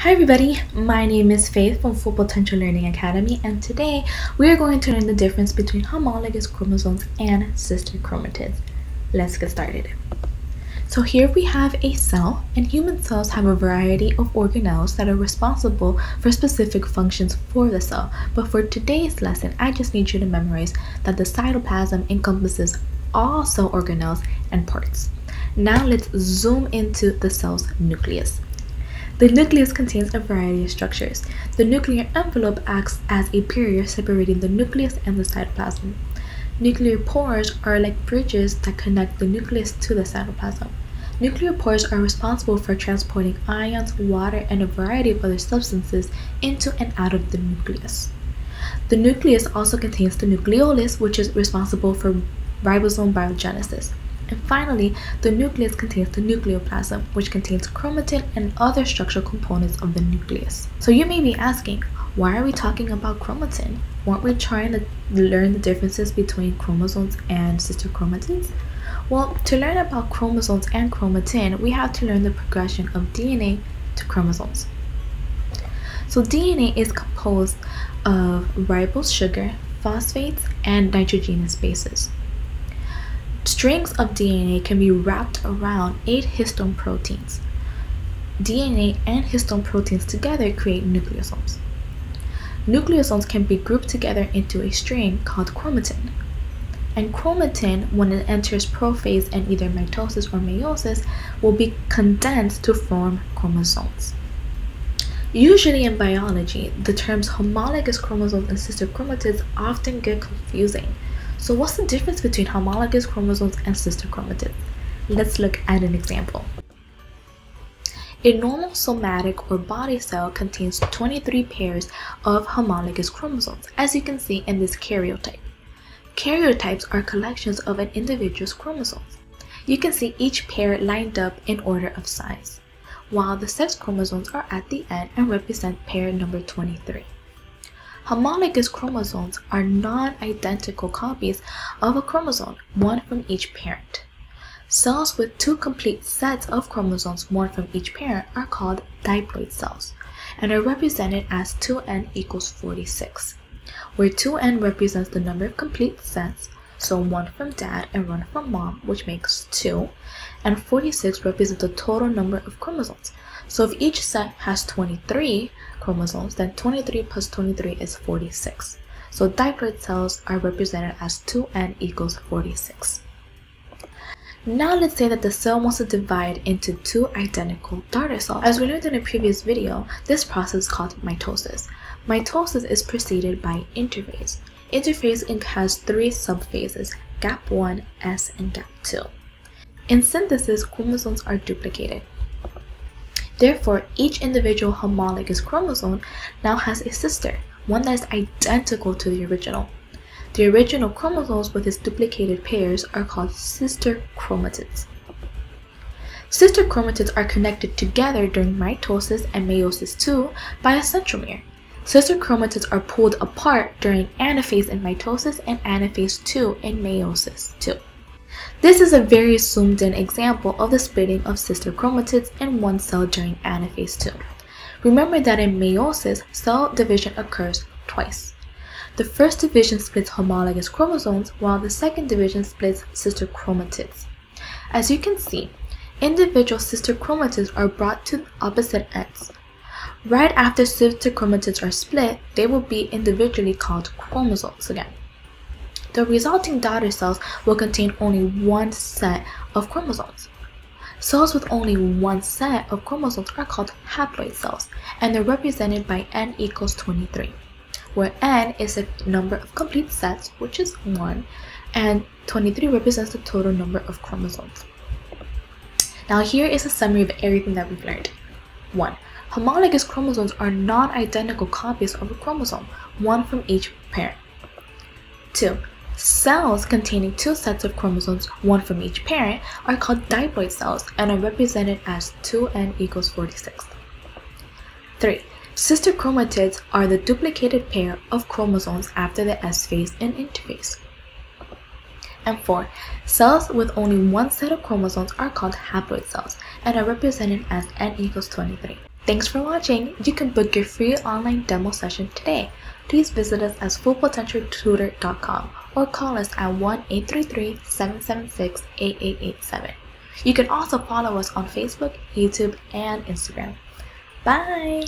Hi everybody, my name is Faith from Full Potential Learning Academy and today we are going to learn the difference between homologous chromosomes and sister chromatids. Let's get started. So here we have a cell and human cells have a variety of organelles that are responsible for specific functions for the cell. But for today's lesson, I just need you to memorize that the cytoplasm encompasses all cell organelles and parts. Now let's zoom into the cell's nucleus. The nucleus contains a variety of structures. The nuclear envelope acts as a barrier separating the nucleus and the cytoplasm. Nuclear pores are like bridges that connect the nucleus to the cytoplasm. Nuclear pores are responsible for transporting ions, water, and a variety of other substances into and out of the nucleus. The nucleus also contains the nucleolus, which is responsible for ribosome biogenesis. And finally, the nucleus contains the nucleoplasm, which contains chromatin and other structural components of the nucleus. So you may be asking, why are we talking about chromatin? Weren't we trying to learn the differences between chromosomes and sister chromatids? Well, to learn about chromosomes and chromatin, we have to learn the progression of DNA to chromosomes. So DNA is composed of ribose sugar, phosphates, and nitrogenous bases. Strings of DNA can be wrapped around eight histone proteins. DNA and histone proteins together create nucleosomes. Nucleosomes can be grouped together into a string called chromatin. And chromatin, when it enters prophase and either mitosis or meiosis, will be condensed to form chromosomes. Usually in biology, the terms homologous chromosomes and sister chromatids often get confusing so what's the difference between homologous chromosomes and sister chromatids? Let's look at an example. A normal somatic or body cell contains 23 pairs of homologous chromosomes, as you can see in this karyotype. Karyotypes are collections of an individual's chromosomes. You can see each pair lined up in order of size, while the sex chromosomes are at the end and represent pair number 23. Homologous chromosomes are non-identical copies of a chromosome, one from each parent. Cells with two complete sets of chromosomes, one from each parent, are called diploid cells and are represented as 2n equals 46, where 2n represents the number of complete sets, so one from dad and one from mom, which makes 2, and 46 represents the total number of chromosomes. So if each set has 23, chromosomes, then 23 plus 23 is 46. So diploid cells are represented as 2n equals 46. Now let's say that the cell wants to divide into two identical daughter cells. As we learned in a previous video, this process is called mitosis. Mitosis is preceded by interphase. Interphase has three subphases, GAP1, S, and GAP2. In synthesis, chromosomes are duplicated. Therefore, each individual homologous chromosome now has a sister, one that is identical to the original. The original chromosomes with its duplicated pairs are called sister chromatids. Sister chromatids are connected together during mitosis and meiosis II by a centromere. Sister chromatids are pulled apart during anaphase in mitosis and anaphase II in meiosis II. This is a very zoomed in example of the splitting of sister chromatids in one cell during anaphase 2. Remember that in meiosis, cell division occurs twice. The first division splits homologous chromosomes, while the second division splits sister chromatids. As you can see, individual sister chromatids are brought to opposite ends. Right after sister chromatids are split, they will be individually called chromosomes again. The resulting daughter cells will contain only one set of chromosomes. Cells with only one set of chromosomes are called haploid cells, and they're represented by n equals 23, where n is the number of complete sets, which is 1, and 23 represents the total number of chromosomes. Now here is a summary of everything that we've learned. 1. Homologous chromosomes are non-identical copies of a chromosome, one from each parent. 2. Cells containing two sets of chromosomes, one from each parent, are called diploid cells and are represented as 2n equals 46. 3. Sister chromatids are the duplicated pair of chromosomes after the S phase and interphase. And 4. Cells with only one set of chromosomes are called haploid cells and are represented as n equals 23. Thanks for watching. You can book your free online demo session today. Please visit us at fullpotentialtutor.com or call us at 1-833-776-8887. You can also follow us on Facebook, YouTube, and Instagram. Bye!